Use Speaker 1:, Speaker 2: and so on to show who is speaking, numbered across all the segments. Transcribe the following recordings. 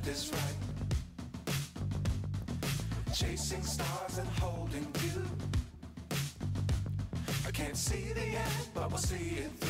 Speaker 1: left is right. Chasing stars and holding you. I can't see the end, but we'll see it through.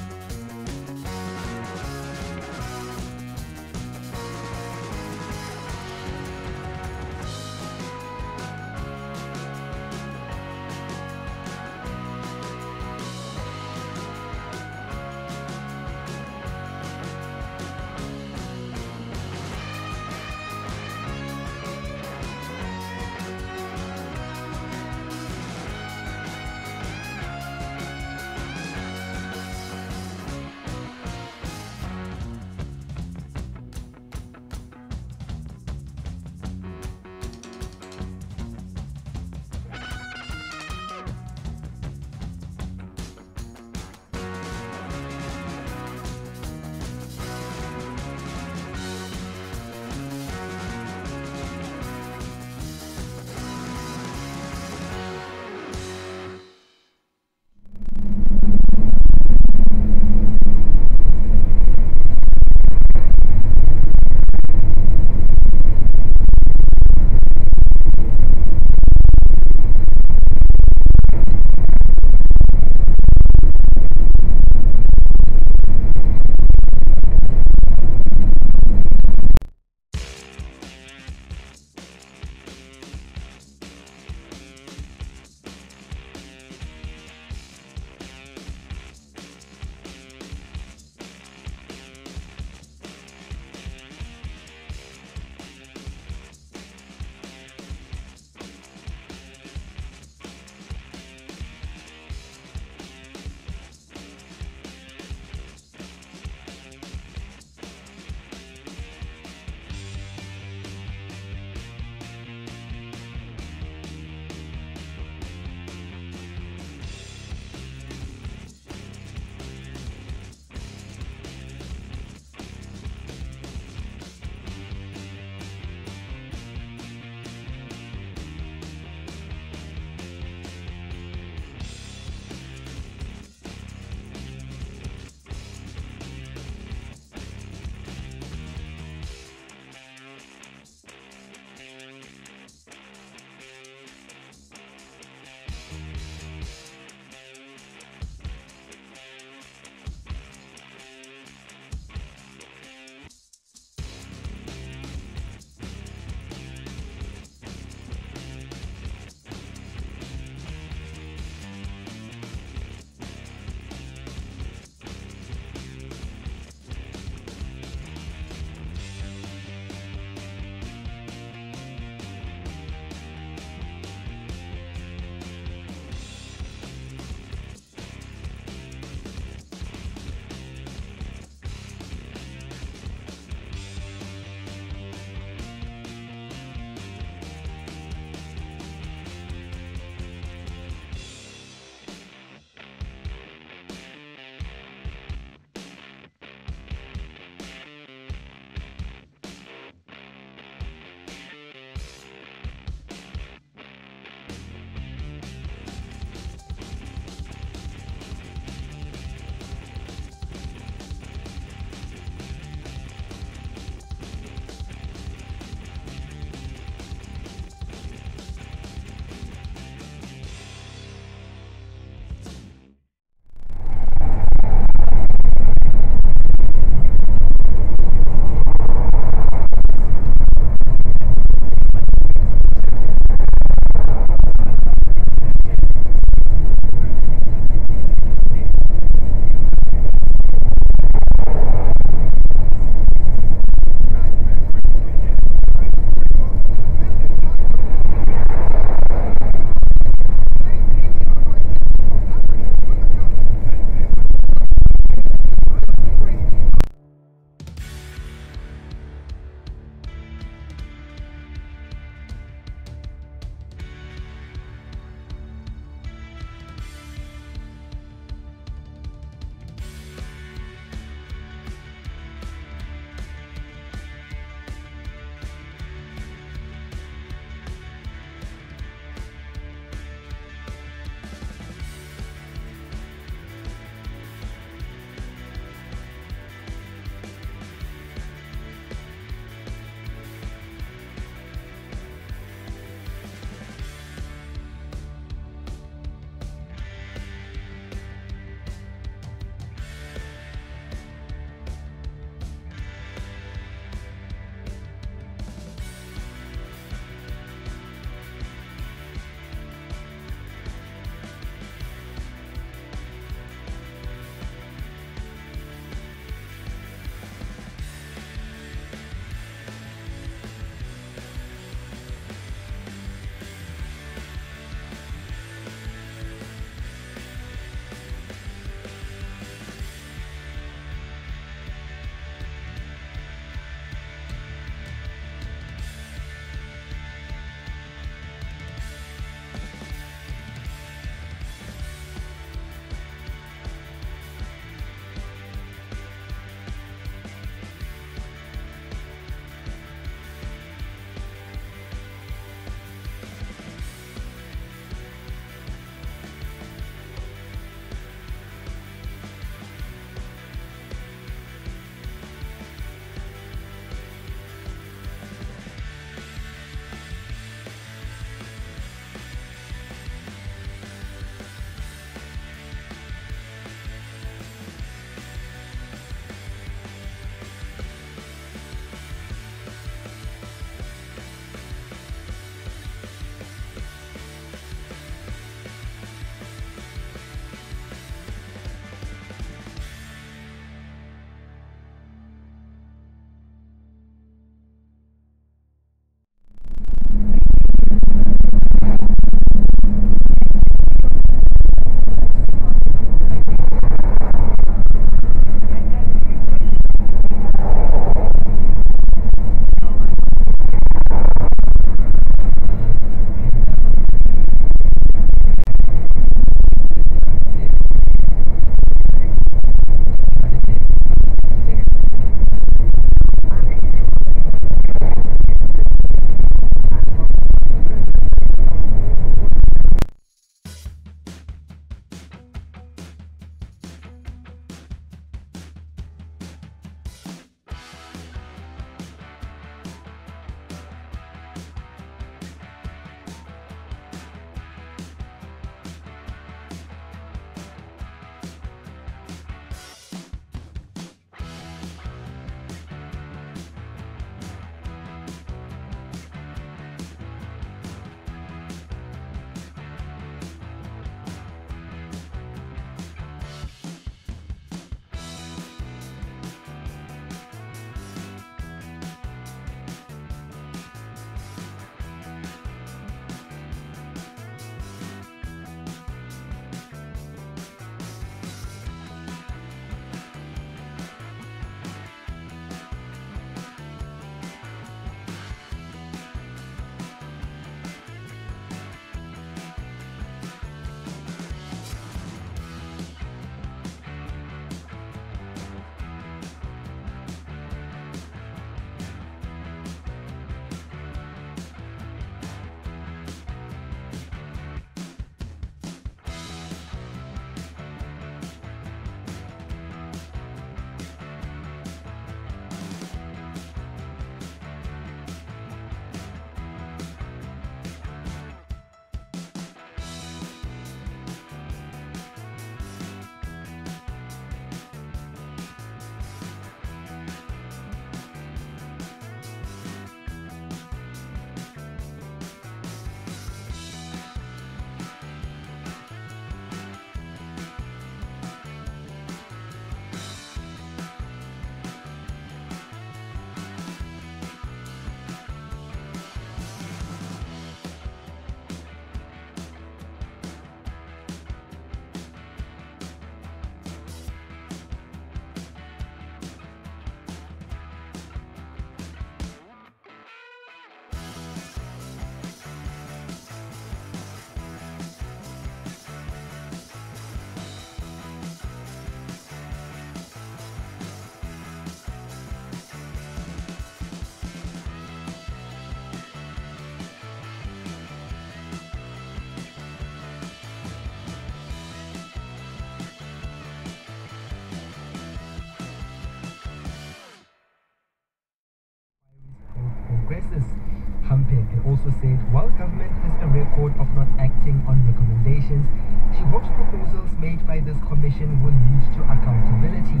Speaker 2: also said while government has a record of not acting on recommendations, she hopes proposals made by this commission will lead to accountability.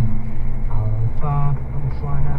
Speaker 2: Alpha Mushwana